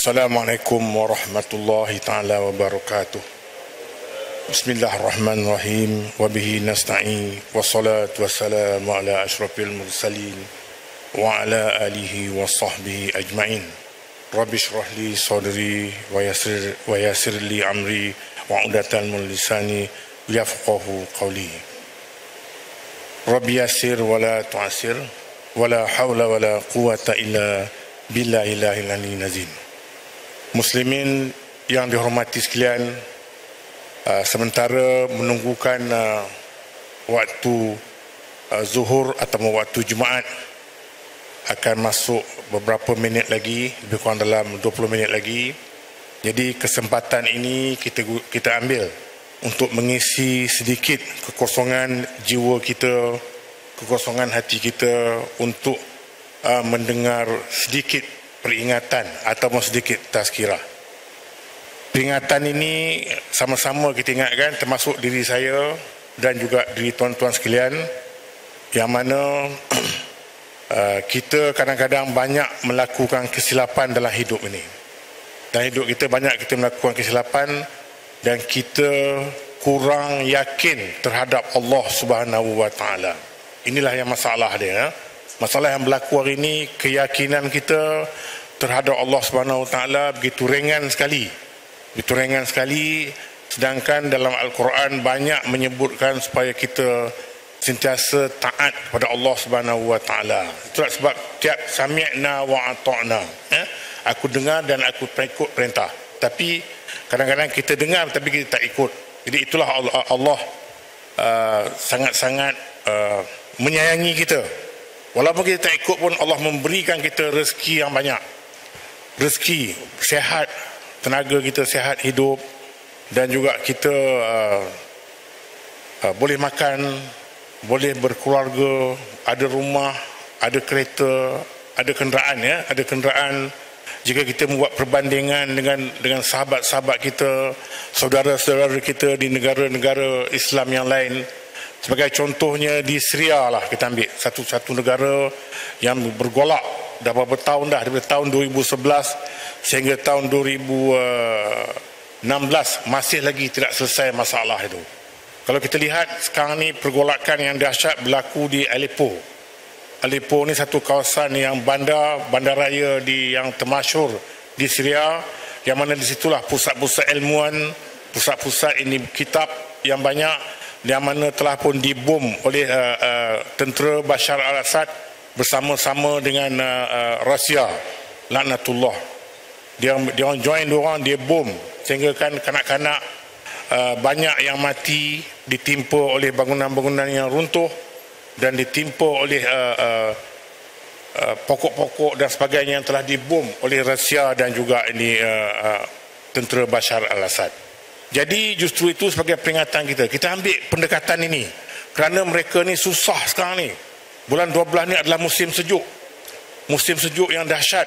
Assalamualaikum warahmatullahi taala wabarakatuh. Bismillahirrahmanirrahim. Wa bihi nasta'in. Wassalatu wassalamu ala asyrafil mursalin wa ala alihi wa sahbihi ajma'in. Rabbi shrah li sadri wa yassir wa yassir li amri wa udatan min lisani yafqahu qawli. Rabbi yassir wa la tu'assir wa la hawla wa la quwwata illa billahi ilahil nazim. Muslimin yang dihormati sekalian, uh, sementara menunggukan uh, waktu uh, zuhur atau waktu Jumaat akan masuk beberapa minit lagi, lebih kurang dalam 20 minit lagi. Jadi kesempatan ini kita kita ambil untuk mengisi sedikit kekosongan jiwa kita, kekosongan hati kita untuk uh, mendengar sedikit peringatan atau sedikit tazkirah. Peringatan ini sama-sama kita ingatkan termasuk diri saya dan juga diri tuan-tuan sekalian yang mana uh, kita kadang-kadang banyak melakukan kesilapan dalam hidup ini. Dalam hidup kita banyak kita melakukan kesilapan dan kita kurang yakin terhadap Allah Subhanahu Wa Taala. Inilah yang masalah dia. Ya? Masalah yang berlaku hari ini keyakinan kita terhadap Allah Subhanahu taala begitu ringan sekali. Begitu ringan sekali sedangkan dalam al-Quran banyak menyebutkan supaya kita sentiasa taat kepada Allah Subhanahu wa taala. Itulah sebab tiap sami'na wa ata'na. Ya? Aku dengar dan aku ikut perintah. Tapi kadang-kadang kita dengar tapi kita tak ikut. Jadi itulah Allah, Allah uh, sangat-sangat uh, menyayangi kita. Walaupun kita tak ikut pun Allah memberikan kita rezeki yang banyak. Rezeki, sehat, tenaga kita sehat hidup. Dan juga kita uh, uh, boleh makan, boleh berkeluarga, ada rumah, ada kereta, ada kenderaan ya, ada kenderaan. Jika kita membuat perbandingan dengan dengan sahabat-sahabat kita, saudara-saudara kita di negara-negara Islam yang lain, Sebagai contohnya di Syria lah kita ambil satu-satu negara yang bergolak dah beberapa tahun dah dari tahun 2011 sehingga tahun 2016 masih lagi tidak selesai masalah itu. Kalau kita lihat sekarang ni pergolakan yang dahsyat berlaku di Aleppo. Aleppo ni satu kawasan yang bandar bandaraya di yang termasyur di Syria yang mana di situlah pusat-pusat ilmuan, pusat-pusat ini kitab yang banyak yang mana telah pun dibom oleh uh, uh, tentera Bashar al-Assad bersama-sama dengan uh, uh, Rusia laknatullah. Dia dia orang join dia orang dia bom. Sehingga kan kanak-kanak uh, banyak yang mati ditimpa oleh bangunan-bangunan yang runtuh dan ditimpa oleh uh, uh, uh, pokok-pokok dan sebagainya yang telah dibom oleh Rusia dan juga ini uh, uh, tentera Bashar al-Assad jadi justru itu sebagai peringatan kita. Kita ambil pendekatan ini. Kerana mereka ni susah sekarang ni. Bulan 12 ni adalah musim sejuk. Musim sejuk yang dahsyat.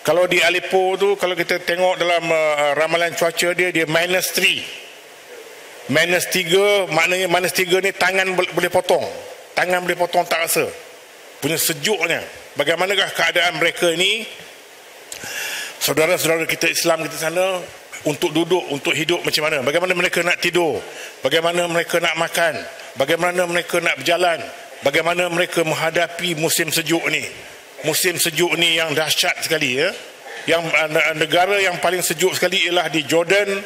Kalau di Aleppo tu, kalau kita tengok dalam uh, ramalan cuaca dia, dia minus 3. Minus 3, maknanya minus 3 ni tangan boleh potong. Tangan boleh potong tak rasa. Punya sejuknya. Bagaimanakah keadaan mereka ini? Saudara-saudara kita Islam kita sana, untuk duduk, untuk hidup macam mana? Bagaimana mereka nak tidur? Bagaimana mereka nak makan? Bagaimana mereka nak berjalan? Bagaimana mereka menghadapi musim sejuk ni? Musim sejuk ni yang dahsyat sekali ya. Yang uh, negara yang paling sejuk sekali ialah di Jordan,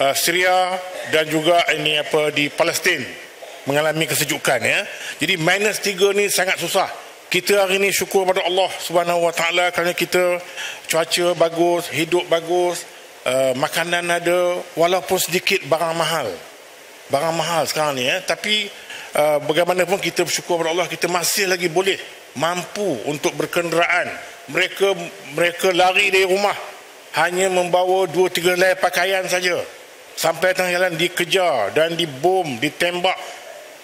uh, Syria dan juga ini apa di Palestin mengalami kesejukan ya. Jadi minus 3 ni sangat susah. Kita hari ini syukur pada Allah Subhanahu Wa Taala kerana kita cuaca bagus, hidup bagus, uh, makanan ada walaupun sedikit barang mahal. Barang mahal sekarang ni ya tapi uh, bagaimanapun kita bersyukur kepada Allah kita masih lagi boleh mampu untuk berkenderaan. Mereka mereka lari dari rumah hanya membawa dua tiga helai pakaian saja. Sampai tengah jalan dikejar dan dibom ditembak.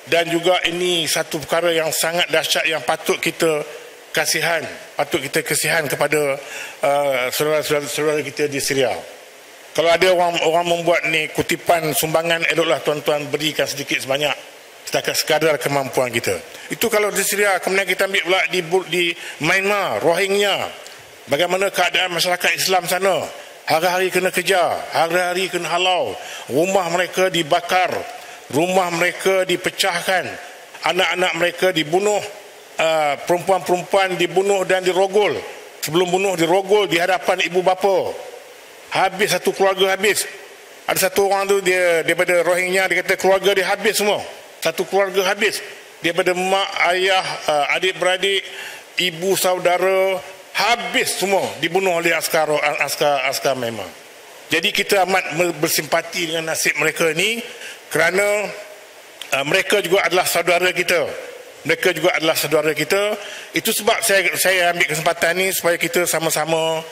Dan juga ini satu perkara yang sangat dahsyat yang patut kita kasihan. Patut kita kasihan kepada uh, saudara-saudara kita di Syria. Kalau ada orang orang membuat ni kutipan sumbangan eloklah tuan-tuan berikan sedikit sebanyak setakat sekadar kemampuan kita. Itu kalau di Syria kemudian kita ambil pula di di Myanmar, Rohingya. Bagaimana keadaan masyarakat Islam sana? Hari-hari kena kejar, hari-hari kena halau. Rumah mereka dibakar, rumah mereka dipecahkan, anak-anak mereka dibunuh, uh, perempuan-perempuan dibunuh dan dirogol. Sebelum bunuh dirogol di hadapan ibu bapa. Habis satu keluarga habis. Ada satu orang tu dia daripada Rohingya dia kata keluarga dia habis semua. Satu keluarga habis. Daripada mak, ayah, uh, adik-beradik, ibu, saudara, habis semua dibunuh oleh askar askar askar memang. Jadi kita amat bersimpati dengan nasib mereka ini kerana uh, mereka juga adalah saudara kita. Mereka juga adalah saudara kita. Itu sebab saya saya ambil kesempatan ini supaya kita sama-sama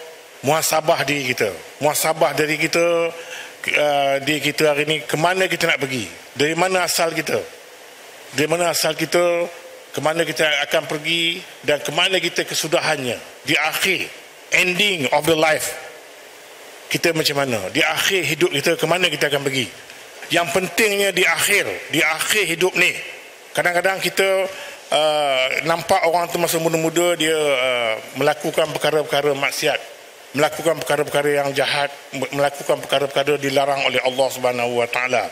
muhasabah diri kita. Muhasabah dari kita uh, diri kita hari ini ke mana kita nak pergi? Dari mana asal kita? Dari mana asal kita? ke mana kita akan pergi dan ke mana kita kesudahannya di akhir ending of the life kita macam mana di akhir hidup kita ke mana kita akan pergi yang pentingnya di akhir di akhir hidup ni kadang-kadang kita uh, nampak orang tu masa muda-muda dia uh, melakukan perkara-perkara maksiat melakukan perkara-perkara yang jahat melakukan perkara-perkara dilarang oleh Allah Subhanahu Wa Taala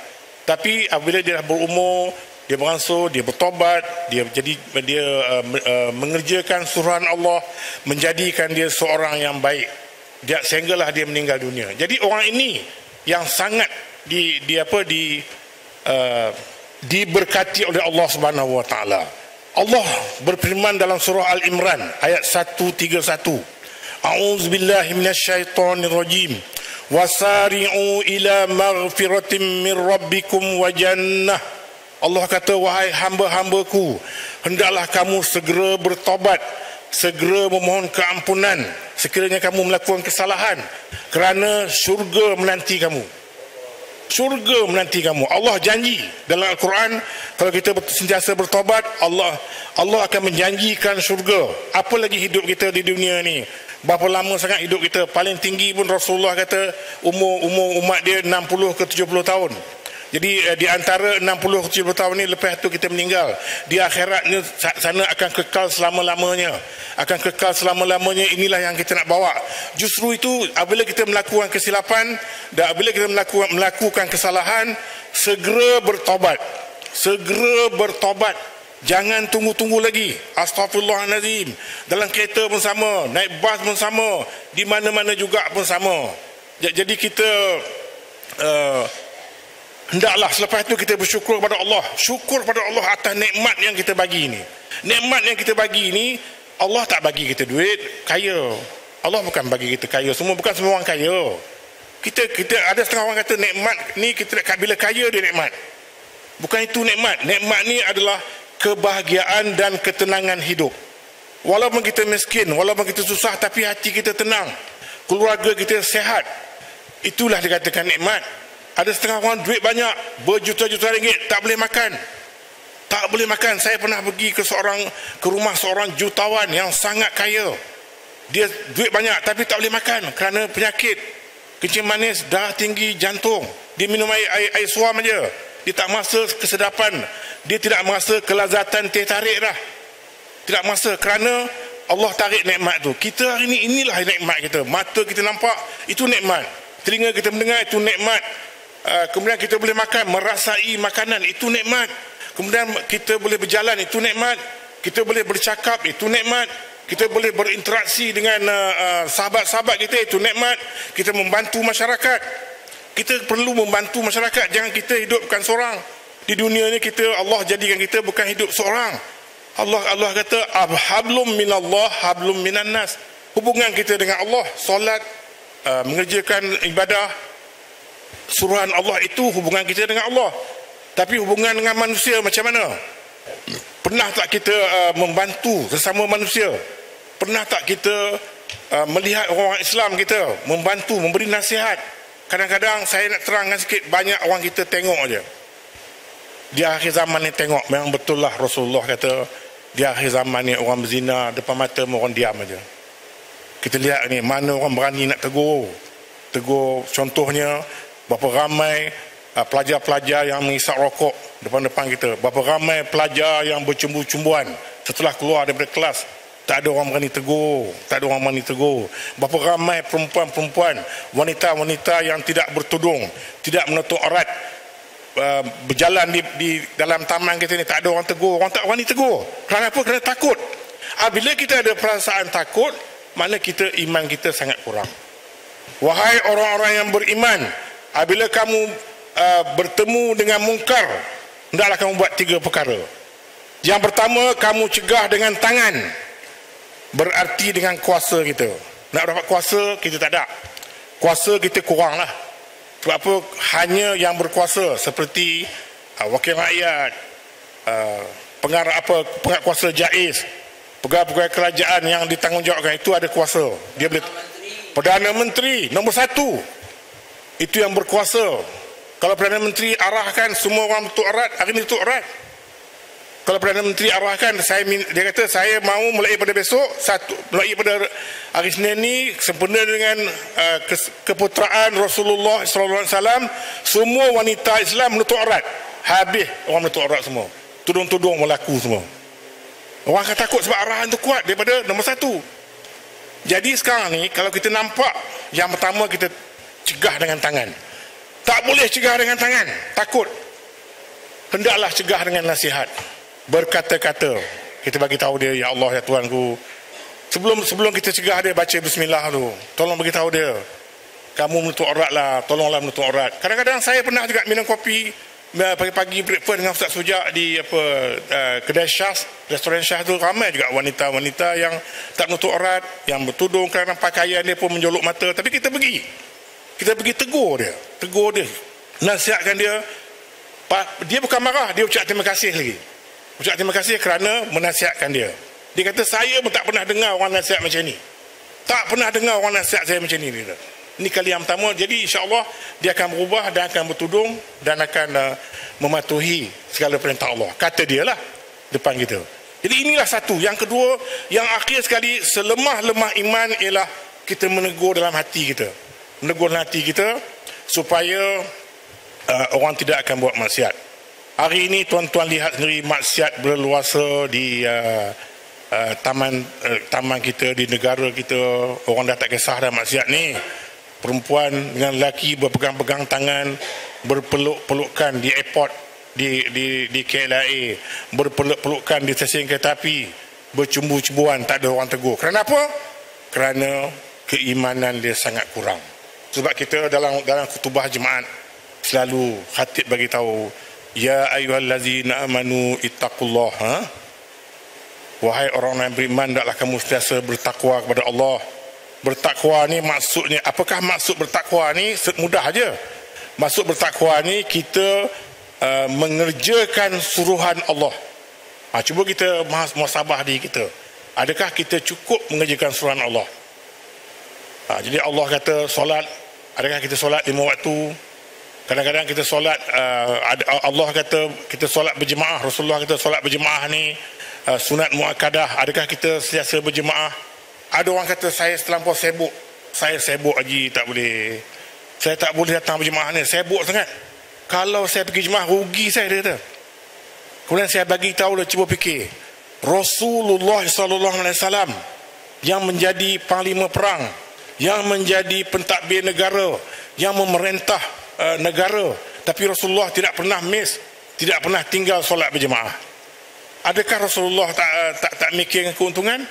tapi apabila dia dah berumur dia beransur, dia bertobat, dia jadi dia uh, uh, mengerjakan suruhan Allah, menjadikan dia seorang yang baik. Dia sehinggalah dia meninggal dunia. Jadi orang ini yang sangat di di apa di uh, diberkati oleh Allah Subhanahu wa taala. Allah berfirman dalam surah Al-Imran ayat 131. A'udzubillahi minasyaitonirrajim. Wasari'u ila maghfiratin min rabbikum wa jannah. Allah kata wahai hamba-hambaku hendaklah kamu segera bertobat segera memohon keampunan sekiranya kamu melakukan kesalahan kerana syurga menanti kamu. Syurga menanti kamu. Allah janji dalam Al-Quran kalau kita sentiasa bertobat Allah Allah akan menjanjikan syurga. Apa lagi hidup kita di dunia ni berapa lama sangat hidup kita paling tinggi pun Rasulullah kata umur umur umat dia 60 ke 70 tahun jadi uh, di antara 60 70 tahun ni lepas tu kita meninggal. Di akhirat ni sana akan kekal selama-lamanya. Akan kekal selama-lamanya inilah yang kita nak bawa. Justru itu apabila kita melakukan kesilapan dan apabila kita melakukan melakukan kesalahan segera bertobat. Segera bertobat. Jangan tunggu-tunggu lagi. Astagfirullahalazim. Dalam kereta pun sama, naik bas pun sama, di mana-mana juga pun sama. Jadi kita uh, Hendaklah selepas itu kita bersyukur kepada Allah. Syukur kepada Allah atas nikmat yang kita bagi ini. Nikmat yang kita bagi ini, Allah tak bagi kita duit, kaya. Allah bukan bagi kita kaya. Semua bukan semua orang kaya. Kita kita ada setengah orang kata nikmat ni kita bila kaya dia nikmat. Bukan itu nikmat. Nikmat ni adalah kebahagiaan dan ketenangan hidup. Walaupun kita miskin, walaupun kita susah tapi hati kita tenang. Keluarga kita sehat. Itulah dikatakan nikmat. Ada setengah orang duit banyak, berjuta-juta ringgit, tak boleh makan. Tak boleh makan. Saya pernah pergi ke seorang ke rumah seorang jutawan yang sangat kaya. Dia duit banyak tapi tak boleh makan kerana penyakit kencing manis, darah tinggi, jantung. Dia minum air, air, air suam aja. Dia tak merasa kesedapan. Dia tidak merasa kelazatan teh tarik dah. Tidak merasa kerana Allah tarik nikmat tu. Kita hari ini inilah nikmat kita. Mata kita nampak itu nikmat. Telinga kita mendengar itu nikmat. Ah, kemudian kita boleh makan merasai makanan itu nikmat kemudian kita boleh berjalan itu nikmat kita boleh bercakap itu nikmat kita boleh berinteraksi dengan uh, sahabat-sahabat kita itu nikmat kita membantu masyarakat kita perlu membantu masyarakat. Jangan kita hidup bukan seorang. Di dunia ini kita Allah jadikan kita bukan hidup seorang. Allah Allah kata hablum minallah hablum minan nas hubungan kita dengan Allah solat uh, mengerjakan ibadah suruhan Allah itu hubungan kita dengan Allah. Tapi hubungan dengan manusia macam mana? Pernah tak kita uh, membantu sesama manusia? Pernah tak kita uh, melihat orang Islam kita membantu memberi nasihat kadang-kadang saya nak terangkan sikit banyak orang kita tengok aja di akhir zaman ni tengok memang betul lah Rasulullah kata di akhir zaman ni orang berzina depan mata orang diam aja. Kita lihat ni mana orang berani nak tegur. Tegur contohnya berapa ramai uh, pelajar-pelajar yang mengisap rokok depan-depan kita. Berapa ramai pelajar yang bercumbu-cumbuan setelah keluar daripada kelas Tak ada orang berani tegur. Tak ada orang berani tegur. Berapa ramai perempuan-perempuan, wanita-wanita yang tidak bertudung, tidak menutup aurat, uh, berjalan di, di dalam taman kita ni, tak ada orang tegur. Orang tak berani tegur. Kerana apa? Kerana takut. Ah, bila kita ada perasaan takut, mana kita iman kita sangat kurang. Wahai orang-orang yang beriman, apabila kamu uh, bertemu dengan mungkar, hendaklah kamu buat tiga perkara. Yang pertama, kamu cegah dengan tangan berarti dengan kuasa kita. Nak dapat kuasa kita tak ada. Kuasa kita kurang lah sebab apa? Hanya yang berkuasa seperti uh, wakil rakyat uh, pengarah apa pengarah kuasa jais pegawai-pegawai kerajaan yang ditanggungjawabkan itu ada kuasa. Dia boleh Perdana Menteri. Nombor satu. Itu yang berkuasa. Kalau Perdana Menteri arahkan semua orang betul erat hari ini betul erat kalau Perdana Menteri arahkan saya dia kata saya mahu mulai pada besok satu mulai pada hari Senin ni sempena dengan uh, keputeraan Rasulullah sallallahu alaihi wasallam semua wanita Islam menutup aurat. Habis orang menutup aurat semua. Tudung-tudung melaku semua. Orang akan takut sebab arahan tu kuat daripada nombor satu. Jadi sekarang ni kalau kita nampak yang pertama kita cegah dengan tangan. Tak boleh cegah dengan tangan. Takut. Hendaklah cegah dengan nasihat berkata-kata. Kita bagi tahu dia ya Allah ya Tuhanku. Sebelum sebelum kita cegah dia baca bismillah tu. Tolong bagi tahu dia. Kamu menutup aurat lah. Tolonglah menutup aurat. Kadang-kadang saya pernah juga minum kopi pagi-pagi breakfast dengan Ustaz Sujak di apa uh, kedai Syah restoran Syah tu. Ramai juga wanita-wanita yang tak menutup aurat yang bertudung kerana pakaian dia pun menjolok mata. Tapi kita pergi. Kita pergi tegur dia. Tegur dia. Nasihatkan dia. Dia bukan marah. Dia ucap terima kasih lagi Ucap terima kasih kerana menasihatkan dia. Dia kata saya pun tak pernah dengar orang nasihat macam ni. Tak pernah dengar orang nasihat saya macam ni. Dia. Ini kali yang pertama. Jadi insya Allah dia akan berubah dan akan bertudung dan akan uh, mematuhi segala perintah Allah. Kata dia lah depan kita. Jadi inilah satu. Yang kedua, yang akhir sekali selemah-lemah iman ialah kita menegur dalam hati kita. Menegur dalam hati kita supaya uh, orang tidak akan buat maksiat. Hari ini tuan-tuan lihat sendiri maksiat berluasa di uh, uh, taman uh, taman kita di negara kita. Orang dah tak kisah dah maksiat ni. Perempuan dengan lelaki berpegang-pegang tangan berpeluk-pelukan di airport di di di KLIA berpeluk-pelukan di stesen kereta api. Bercumbu-cumbuan tak ada orang tegur. Kerana apa? Kerana keimanan dia sangat kurang. Sebab kita dalam dalam kutubah jemaat selalu khatib bagi tahu Ya ayyuhallazina amanu ittaqullah ha? Wahai orang yang beriman Taklah kamu sentiasa bertakwa kepada Allah. Bertakwa ni maksudnya Apakah maksud bertakwa ni? Mudah aja. Maksud bertakwa ni Kita uh, mengerjakan suruhan Allah. Ha, Cuba kita muasabah diri kita. Adakah kita cukup mengerjakan suruhan Allah? Ha, Jadi Allah kata solat Adakah kita solat lima waktu kadang-kadang kita solat uh, Allah kata kita solat berjemaah Rasulullah kata solat berjemaah ni uh, sunat muakkadah adakah kita sentiasa berjemaah? Ada orang kata saya terlampau sibuk. Saya sibuk lagi tak boleh. Saya tak boleh datang berjemaah ni. Sibuk sangat. Kalau saya pergi jemaah rugi saya dia kata. Kemudian saya bagi tahu dia cuba fikir Rasulullah wasallam yang menjadi panglima perang yang menjadi pentadbir negara yang memerintah uh, negara. Tapi Rasulullah tidak pernah miss tidak pernah tinggal solat berjemaah. Adakah Rasulullah tak uh, tak tak mikir keuntungan?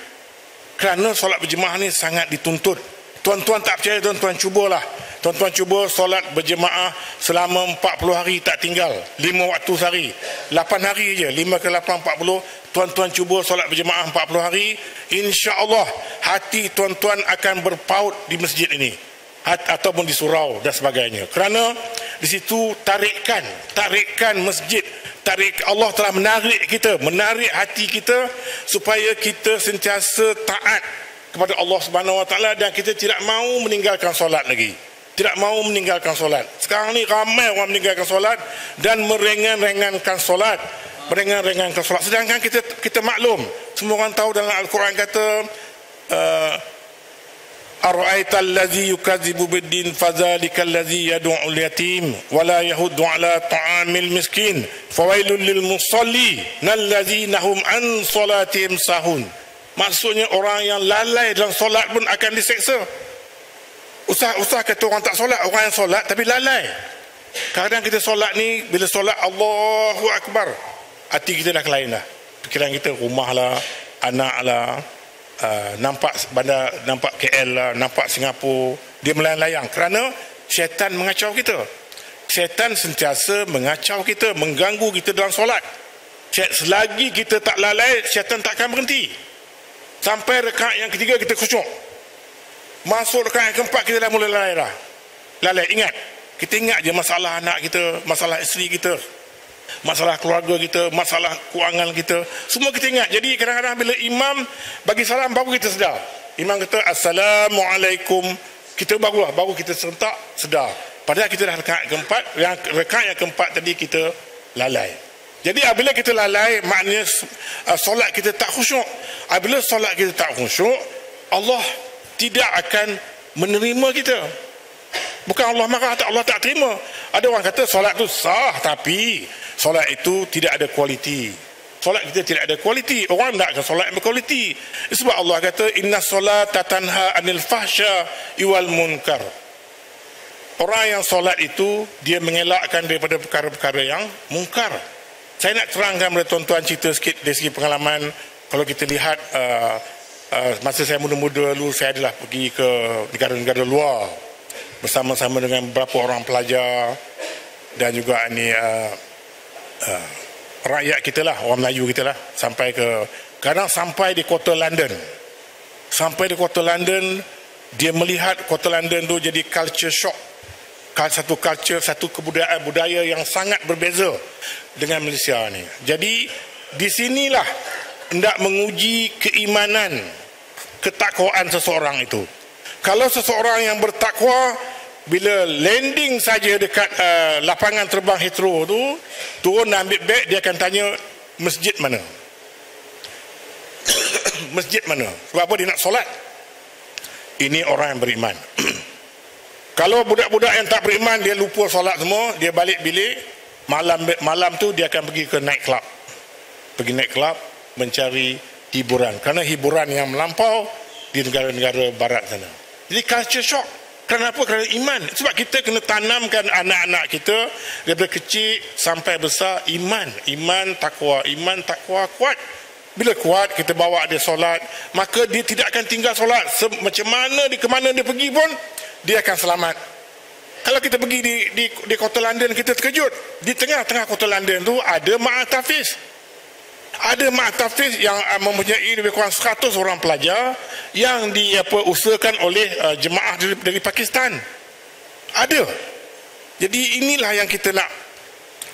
Kerana solat berjemaah ni sangat dituntut. Tuan-tuan tak percaya tuan-tuan cubalah. Tuan-tuan cuba solat berjemaah selama 40 hari tak tinggal. 5 waktu sehari. 8 hari je. 5 ke 8 40 tuan-tuan cuba solat berjemaah 40 hari. insya-Allah hati tuan-tuan akan berpaut di masjid ini ataupun di surau dan sebagainya. Kerana di situ tarikan tarikan masjid. Tarik Allah telah menarik kita menarik hati kita supaya kita sentiasa taat kepada Allah Subhanahu Wa Taala dan kita tidak mahu meninggalkan solat lagi. Tidak mahu meninggalkan solat. Sekarang ni ramai orang meninggalkan solat dan meringan-ringankan solat. Meringan-ringankan solat. Sedangkan kita kita maklum. Semua orang tahu dalam al-Quran kata uh, أرأيت الذي يكذب بالدين فذلك الذي يدعو اليتيم ولا يهد على طعام المسكين فويل للمصلين الذين هم عن صلاتهم ساهون maksudnya orang yang lalai dalam solat pun akan diseksa usah-usah kata orang tak solat orang yang solat tapi lalai kadang kita solat ni bila solat Allahu Akbar hati kita dah kelain dah fikiran kita rumah lah anak lah uh, nampak bandar nampak KL lah nampak Singapura. Dia melayang-layang. Kerana syaitan mengacau kita. Syaitan sentiasa mengacau kita mengganggu kita dalam solat. Selagi kita tak lalai syaitan tak akan berhenti. Sampai rekat yang ketiga kita khusyuk. Masuk rekat yang keempat kita dah mula lalai dah. Lalai. Ingat kita ingat je masalah anak kita masalah isteri kita masalah keluarga kita masalah kewangan kita. Semua kita ingat. Jadi kadang-kadang bila imam bagi salam baru kita sedar. Imam kata assalamualaikum. Kita barulah baru kita serentak sedar. Padahal kita dah rekat keempat yang rekat yang keempat tadi kita lalai. Jadi apabila kita lalai maknanya uh, solat kita tak khusyuk. Apabila solat kita tak khusyuk Allah tidak akan menerima kita bukan Allah marah tak Allah tak terima. Ada orang kata solat tu sah tapi solat itu tidak ada kualiti. Solat kita tidak ada kualiti. Orang akan solat yang berkualiti sebab Allah kata inna solat tanha anil fahsya iwal munkar. Orang yang solat itu dia mengelakkan daripada perkara-perkara yang mungkar saya nak terangkan kepada tuan-tuan cerita sikit dari segi pengalaman. Kalau kita lihat uh, uh, masa saya muda-muda dulu saya adalah pergi ke negara-negara luar bersama-sama dengan beberapa orang pelajar dan juga ini uh, uh, rakyat kita lah orang Melayu kita lah sampai ke kadang sampai di kota London sampai di kota London dia melihat kota London tu jadi culture shock satu culture, satu kebudayaan budaya yang sangat berbeza dengan Malaysia ni. Jadi di sinilah hendak menguji keimanan, ketakwaan seseorang itu. Kalau seseorang yang bertakwa bila landing saja dekat uh, lapangan terbang Heathrow tu, turun ambil beg dia akan tanya masjid mana? masjid mana? Sebab apa dia nak solat? Ini orang yang beriman. Kalau budak-budak yang tak beriman dia lupa solat semua, dia balik bilik, malam malam tu dia akan pergi ke night club. Pergi night club mencari hiburan. Kerana hiburan yang melampau di negara-negara barat sana. Jadi culture shock. Kenapa? Kerana iman. Sebab kita kena tanamkan anak-anak kita daripada kecil sampai besar iman. Iman takwa, iman takwa kuat. Bila kuat kita bawa dia solat, maka dia tidak akan tinggal solat. Macam mana di ke mana dia pergi pun dia akan selamat. Kalau kita pergi di di, di kota London kita terkejut. Di tengah-tengah kota London tu ada Ma'at Tafiz. Ada Ma'at Tafiz yang uh, mempunyai lebih kurang 100 orang pelajar yang di apa usahakan oleh uh, jemaah dari, dari Pakistan. Ada. Jadi inilah yang kita nak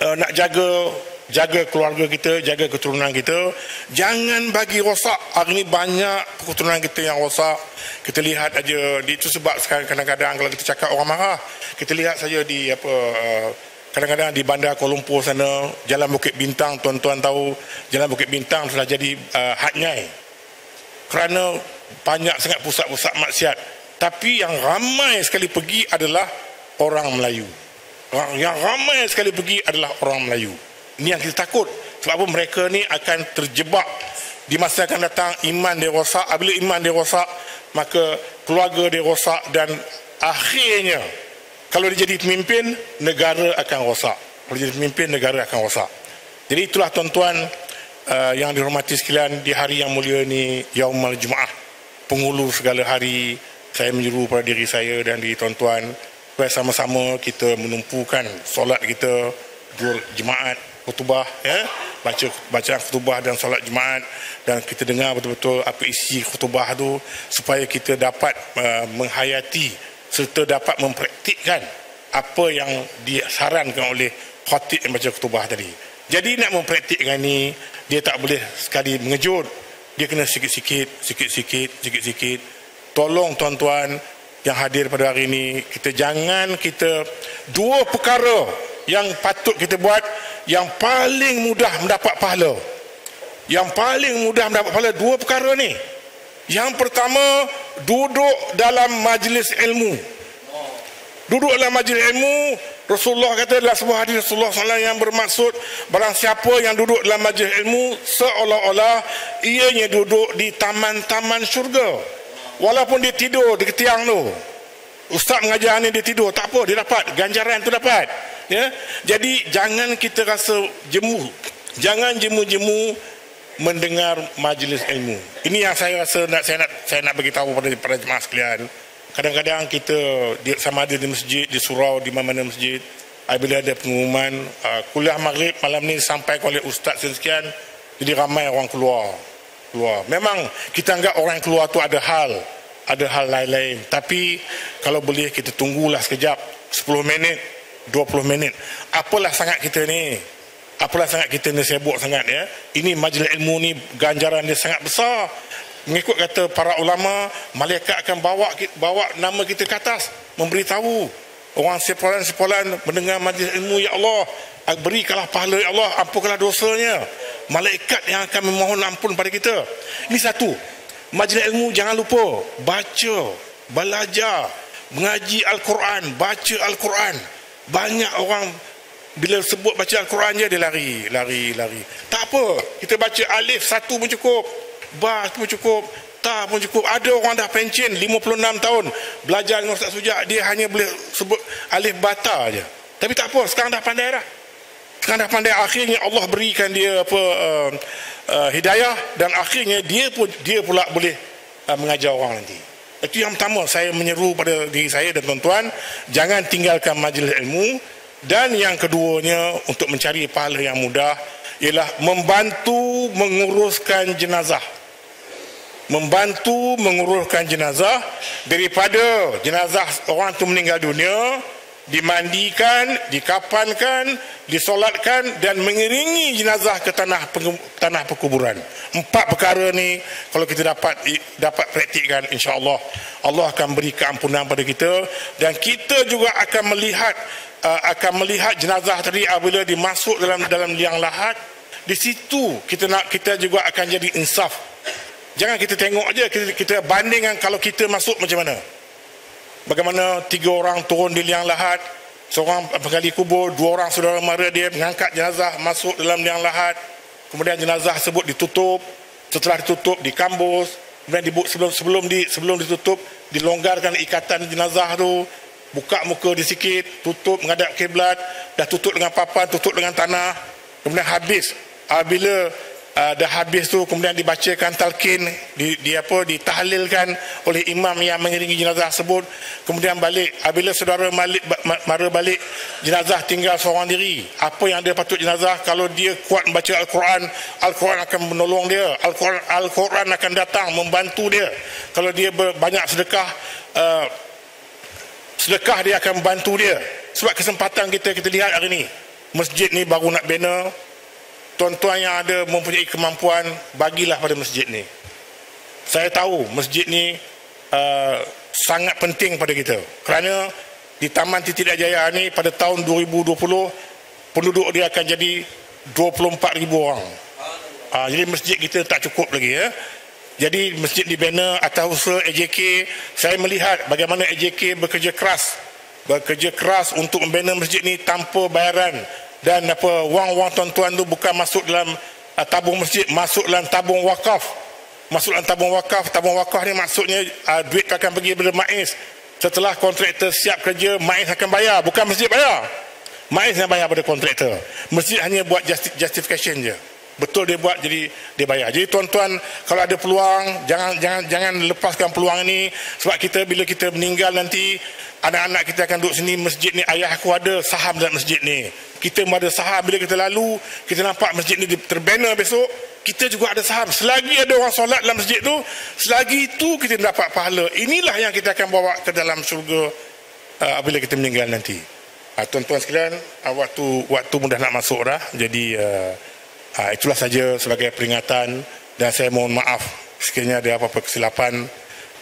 uh, nak jaga jaga keluarga kita, jaga keturunan kita. Jangan bagi rosak. Hari ini banyak keturunan kita yang rosak. Kita lihat aja itu sebab sekarang kadang-kadang kalau kita cakap orang marah, kita lihat saja di apa uh, kadang-kadang di bandar Kuala Lumpur sana, Jalan Bukit Bintang, tuan-tuan tahu Jalan Bukit Bintang telah jadi uh, hadnyai. Kerana banyak sangat pusat-pusat maksiat. Tapi yang ramai sekali pergi adalah orang Melayu. Yang ramai sekali pergi adalah orang Melayu. Ini yang kita takut. Sebab apa mereka ni akan terjebak di masa akan datang iman dia rosak. Apabila iman dia rosak, maka keluarga dia rosak dan akhirnya kalau dia jadi pemimpin, negara akan rosak. Kalau jadi pemimpin, negara akan rosak. Jadi itulah tuan-tuan uh, yang dihormati sekalian di hari yang mulia ini, Yaumul Jumaah. Penghulu segala hari, saya menyeru pada diri saya dan diri tuan-tuan supaya sama-sama kita menumpukan solat kita, jemaat, khutbah ya baca baca khutbah dan solat jumaat dan kita dengar betul-betul apa isi khutbah tu supaya kita dapat uh, menghayati serta dapat mempraktikkan apa yang disarankan oleh khatib yang baca khutbah tadi. Jadi nak mempraktikkan ni dia tak boleh sekali mengejut. Dia kena sikit-sikit sikit-sikit sikit-sikit. Tolong tuan-tuan yang hadir pada hari ini kita jangan kita dua perkara yang patut kita buat yang paling mudah mendapat pahala. Yang paling mudah mendapat pahala dua perkara ni yang pertama duduk dalam majlis ilmu duduk dalam majlis ilmu Rasulullah kata dalam sebuah hadis Rasulullah SAW yang bermaksud barang siapa yang duduk dalam majlis ilmu seolah-olah ianya duduk di taman-taman syurga. Walaupun dia tidur di ketiang tu. Ustaz mengajar ni dia tidur, tak apa, dia dapat ganjaran tu dapat. Ya. Jadi jangan kita rasa jemu. Jangan jemu-jemu mendengar majlis ilmu. Ini yang saya rasa nak saya nak saya nak bagi tahu pada para jemaah sekalian. Kadang-kadang kita di, sama ada di masjid, di surau, di mana-mana masjid bila ada pengumuman uh, kuliah maghrib malam ni sampai oleh ustaz sekian jadi ramai orang keluar. Keluar. Memang kita anggap orang keluar tu ada hal ada hal lain-lain. Tapi kalau boleh kita tunggulah sekejap. 10 minit 20 minit. Apalah sangat kita ni apalah sangat kita ni sibuk sangat ya. Ini majlis ilmu ni ganjaran dia sangat besar. Mengikut kata para ulama malaikat akan bawa bawa nama kita ke atas memberitahu. Orang sepolan-sepolan mendengar majlis ilmu ya Allah berikanlah pahala ya Allah ampunkanlah dosanya. Malaikat yang akan memohon ampun pada kita. Ini satu. Majlis ilmu jangan lupa baca belajar mengaji Al-Quran baca Al-Quran. Banyak orang bila sebut baca Al-Quran je dia lari lari lari. Tak apa. Kita baca alif satu pun cukup. Bah pun cukup. Tak pun cukup. Ada orang dah pencen 56 tahun. Belajar dengan Ustaz Sujak Dia hanya boleh sebut Alif bata aja. Tapi tak apa Sekarang dah pandai dah. Sekarang dah pandai. Akhirnya Allah berikan dia apa uh, uh, Hidayah Dan akhirnya dia pun Dia pula boleh uh, Mengajar orang nanti. Itu yang pertama. Saya menyeru pada diri saya dan tuan-tuan Jangan tinggalkan majlis ilmu Dan yang keduanya Untuk mencari pahala yang mudah Ialah membantu menguruskan jenazah. Membantu menguruskan jenazah daripada jenazah orang tu meninggal dunia dimandikan, dikapankan, disolatkan dan mengiringi jenazah ke tanah tanah perkuburan. Empat perkara ni kalau kita dapat dapat praktikkan insya-Allah Allah akan beri keampunan pada kita dan kita juga akan melihat uh, akan melihat jenazah tadi apabila dimasuk dalam dalam liang lahat di situ kita nak kita juga akan jadi insaf Jangan kita tengok aja kita, kita bandingkan kalau kita masuk macam mana. Bagaimana tiga orang turun di liang lahat, seorang penggali kubur, dua orang saudara mara dia mengangkat jenazah masuk dalam liang lahat. Kemudian jenazah sebut ditutup, setelah ditutup dikambus, kemudian dibuat sebelum sebelum di sebelum ditutup dilonggarkan ikatan jenazah tu, buka muka di sikit, tutup menghadap kiblat, dah tutup dengan papan, tutup dengan tanah. Kemudian habis. Apabila uh, dah habis tu kemudian dibacakan talqin di, di apa ditahlilkan oleh imam yang mengiringi jenazah tersebut. Kemudian balik apabila saudara balik mara balik jenazah tinggal seorang diri. Apa yang dia patut jenazah kalau dia kuat membaca al-Quran al-Quran akan menolong dia. al-Quran al-Quran akan datang membantu dia. Kalau dia banyak sedekah uh, sedekah dia akan membantu dia. Sebab kesempatan kita kita lihat hari ini masjid ni baru nak bina tuan-tuan yang ada mempunyai kemampuan bagilah pada masjid ni. Saya tahu masjid ni uh, sangat penting pada kita. Kerana di Taman Titidak Jaya ni pada tahun 2020 penduduk dia akan jadi 24 ribu orang. Uh, jadi masjid kita tak cukup lagi ya. Jadi masjid dibina atas usaha AJK saya melihat bagaimana AJK bekerja keras bekerja keras untuk membina masjid ni tanpa bayaran dan apa wang-wang tuan-tuan tu bukan masuk dalam uh, tabung masjid masuk dalam tabung wakaf. Masuk dalam tabung wakaf. Tabung wakaf ni maksudnya uh, duit akan pergi kepada MAIS setelah kontraktor siap kerja MAIS akan bayar. Bukan masjid bayar. MAIS yang bayar pada kontraktor. Masjid hanya buat justification je betul dia buat jadi dia bayar. Jadi tuan-tuan kalau ada peluang jangan jangan jangan lepaskan peluang ini. Sebab kita bila kita meninggal nanti anak-anak kita akan duduk sini masjid ni ayah aku ada saham dalam masjid ni. Kita ada saham. Bila kita lalu kita nampak masjid ni terbina besok kita juga ada saham. Selagi ada orang solat dalam masjid tu selagi itu kita dapat pahala. Inilah yang kita akan bawa ke dalam syurga uh, bila kita meninggal nanti. Uh, tuan-tuan sekalian uh, waktu waktu mudah nak masuk dah. Jadi uh, uh, itulah saja sebagai peringatan dan saya mohon maaf sekiranya ada apa-apa kesilapan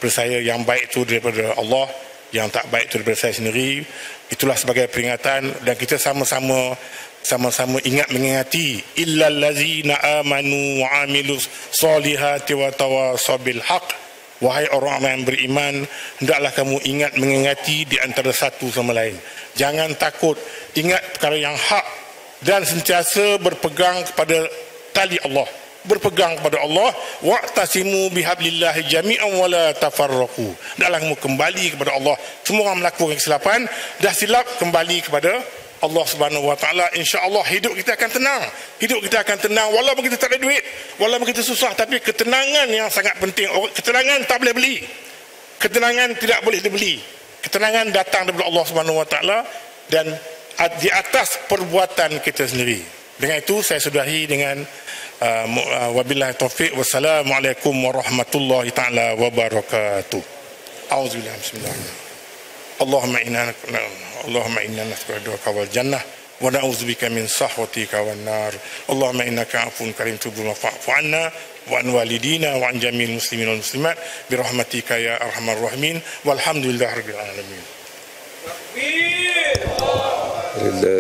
daripada saya yang baik itu daripada Allah yang tak baik itu daripada saya sendiri. Itulah sebagai peringatan dan kita sama-sama sama-sama ingat mengingati illal ladzina amanu wa amilus solihati wa tawasabil haq. Wahai orang yang beriman hendaklah kamu ingat mengingati di antara satu sama lain. Jangan takut. Ingat perkara yang hak dan sentiasa berpegang kepada tali Allah. Berpegang kepada Allah. Wa'tasimu bihablillahi jami'an wa la tafarraqu. Dalam kamu kembali kepada Allah. Semua orang melakukan kesilapan. Dah silap kembali kepada Allah Subhanahu Wa Taala insya-Allah hidup kita akan tenang. Hidup kita akan tenang walaupun kita tak ada duit, walaupun kita susah tapi ketenangan yang sangat penting. Ketenangan tak boleh beli. Ketenangan tidak boleh dibeli. Ketenangan datang daripada Allah Subhanahu Wa Taala dan di atas perbuatan kita sendiri. Dengan itu saya sudahi dengan uh, uh wabillahi taufik wassalamualaikum warahmatullahi taala wabarakatuh. Auzubillahi bismillahirrahmanirrahim. اللهم إنا اللهم إنا نسألك والجنة ونعوذ بك من صحوتك والنار اللهم إنك عفو كريم تب فاعف عنا وعن والدينا وعن جميع المسلمين والمسلمات برحمتك يا أرحم الراحمين والحمد لله رب العالمين the